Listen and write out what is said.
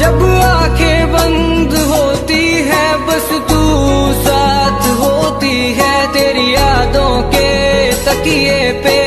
जब आँखें बंद होती है, बस तू साथ होती है तेरी यादों के तकिए पे।